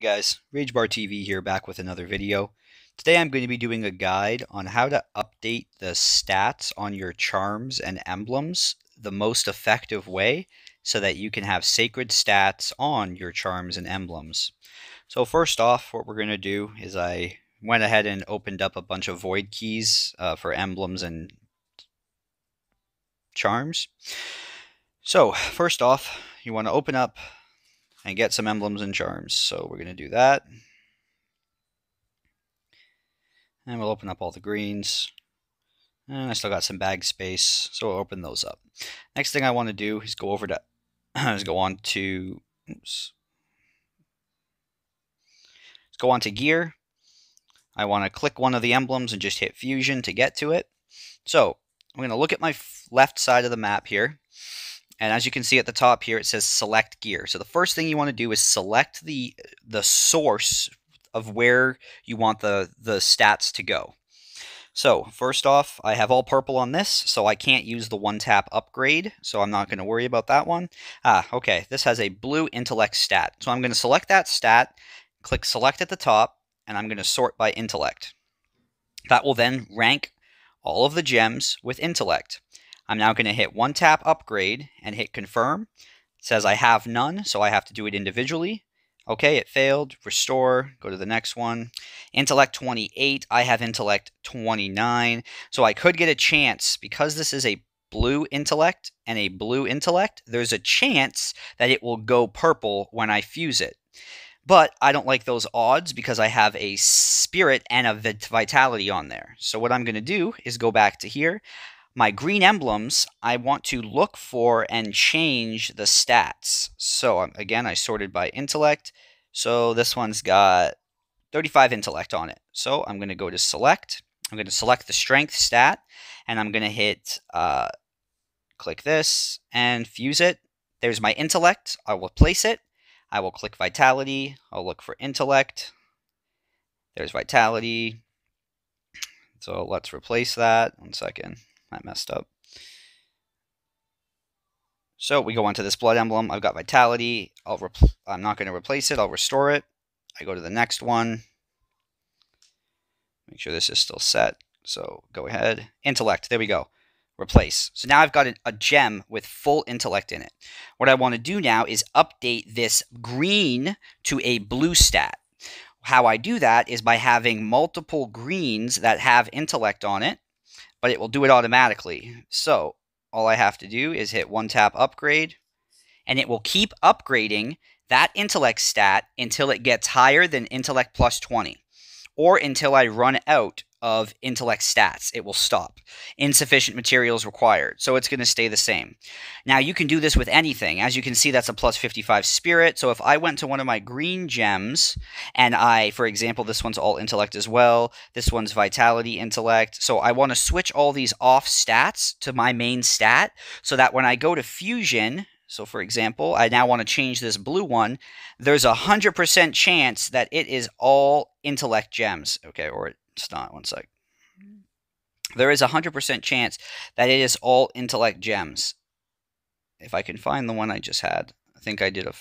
guys, Ragebar TV here back with another video. Today I'm going to be doing a guide on how to update the stats on your charms and emblems the most effective way so that you can have sacred stats on your charms and emblems. So first off, what we're going to do is I went ahead and opened up a bunch of void keys uh, for emblems and charms. So first off, you want to open up and get some emblems and charms. So we're going to do that. And we'll open up all the greens. And I still got some bag space, so we'll open those up. Next thing I want to do is go over to, is go on to, oops. Let's go on to gear. I want to click one of the emblems and just hit fusion to get to it. So I'm going to look at my left side of the map here. And as you can see at the top here, it says select gear. So the first thing you want to do is select the, the source of where you want the, the stats to go. So first off, I have all purple on this, so I can't use the one tap upgrade, so I'm not going to worry about that one. Ah, okay, this has a blue intellect stat. So I'm going to select that stat, click select at the top, and I'm going to sort by intellect. That will then rank all of the gems with intellect. I'm now going to hit one tap upgrade and hit confirm. It says I have none, so I have to do it individually. Okay, it failed. Restore. Go to the next one. Intellect 28. I have intellect 29. So I could get a chance because this is a blue intellect and a blue intellect. There's a chance that it will go purple when I fuse it. But I don't like those odds because I have a spirit and a vitality on there. So what I'm going to do is go back to here my green emblems, I want to look for and change the stats. So um, again, I sorted by intellect. So this one's got 35 intellect on it. So I'm going to go to select. I'm going to select the strength stat, and I'm going to hit uh, click this and fuse it. There's my intellect. I will place it. I will click vitality. I'll look for intellect. There's vitality. So let's replace that. One second. I messed up. So we go onto this blood emblem. I've got vitality. I'll I'm not going to replace it. I'll restore it. I go to the next one. Make sure this is still set. So go ahead. Intellect. There we go. Replace. So now I've got a, a gem with full intellect in it. What I want to do now is update this green to a blue stat. How I do that is by having multiple greens that have intellect on it but it will do it automatically. So all I have to do is hit one tap upgrade, and it will keep upgrading that intellect stat until it gets higher than intellect plus 20, or until I run out of intellect stats. It will stop. Insufficient materials required. So it's going to stay the same. Now you can do this with anything. As you can see, that's a plus 55 spirit. So if I went to one of my green gems and I, for example, this one's all intellect as well. This one's vitality intellect. So I want to switch all these off stats to my main stat so that when I go to fusion, so for example, I now want to change this blue one. There's a 100% chance that it is all intellect gems. Okay, or it's not. One sec. There is a 100% chance that it is all intellect gems. If I can find the one I just had. I think I did a...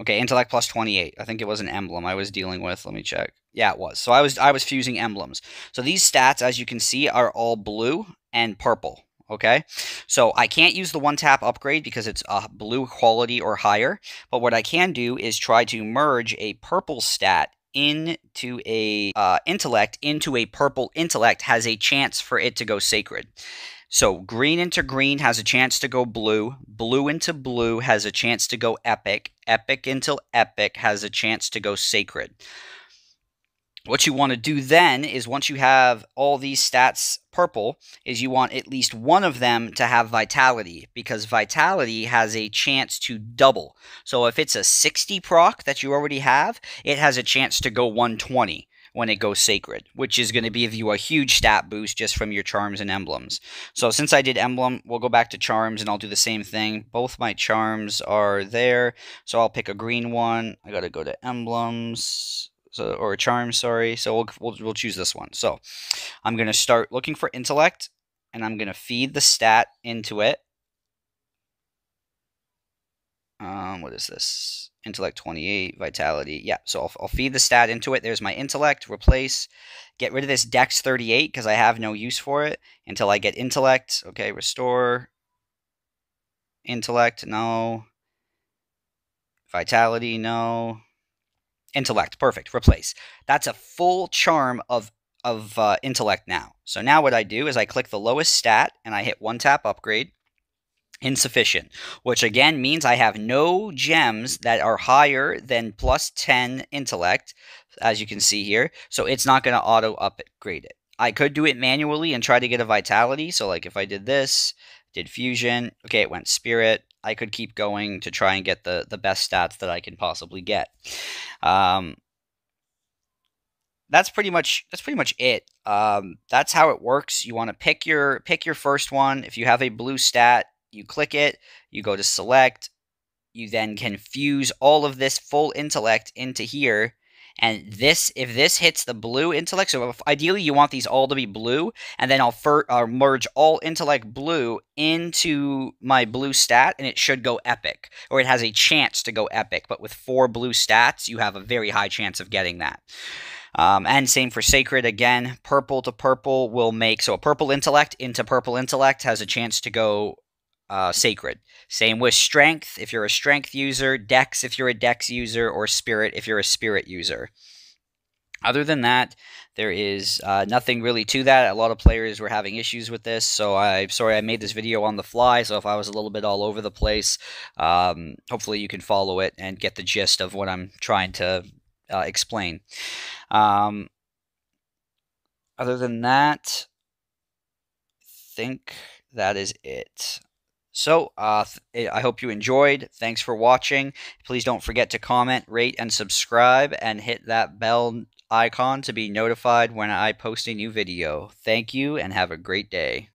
Okay, intellect plus 28. I think it was an emblem I was dealing with. Let me check. Yeah, it was. So I was I was fusing emblems. So these stats, as you can see, are all blue and purple okay? So I can't use the one tap upgrade because it's a blue quality or higher, but what I can do is try to merge a purple stat into a uh, intellect into a purple intellect has a chance for it to go sacred. So green into green has a chance to go blue. Blue into blue has a chance to go epic. Epic into epic has a chance to go sacred. What you want to do then is once you have all these stats purple, is you want at least one of them to have vitality because vitality has a chance to double. So if it's a 60 proc that you already have, it has a chance to go 120 when it goes sacred, which is going to give you a huge stat boost just from your charms and emblems. So since I did emblem, we'll go back to charms and I'll do the same thing. Both my charms are there, so I'll pick a green one. I got to go to emblems so or a charm, sorry. So we'll, we'll, we'll choose this one. So I'm going to start looking for intellect, and I'm going to feed the stat into it. on. What is this? Intellect 28, Vitality. Yeah, so I'll, I'll feed the stat into it. There's my Intellect, replace, get rid of this Dex 38 because I have no use for it until I get Intellect. Okay, restore. Intellect, no. Vitality, no. Intellect, perfect, replace. That's a full charm of of uh, intellect now. So now what I do is I click the lowest stat and I hit one tap upgrade insufficient, which again means I have no gems that are higher than plus 10 intellect, as you can see here. So it's not going to auto upgrade it. I could do it manually and try to get a vitality. So like if I did this, did fusion, okay, it went spirit. I could keep going to try and get the, the best stats that I can possibly get. Um, that's pretty much that's pretty much it. Um, that's how it works. You want to pick your pick your first one. If you have a blue stat, you click it, you go to select, you then can fuse all of this full intellect into here. And this, if this hits the blue intellect, so ideally you want these all to be blue, and then I'll fir- uh, merge all intellect blue into my blue stat, and it should go epic, or it has a chance to go epic. But with four blue stats, you have a very high chance of getting that. Um, and same for Sacred again. Purple to purple will make so a purple intellect into purple intellect has a chance to go uh, sacred. Same with strength if you're a strength user, dex if you're a dex user, or spirit if you're a spirit user. Other than that, there is uh, nothing really to that. A lot of players were having issues with this, so I'm sorry I made this video on the fly. So if I was a little bit all over the place, um, hopefully you can follow it and get the gist of what I'm trying to uh, explain. Um, other than that, I think that is it. So, uh, eh, I hope you enjoyed. Thanks for watching. Please don't forget to comment, rate, and subscribe, and hit that bell icon to be notified when I post a new video. Thank you, and have a great day.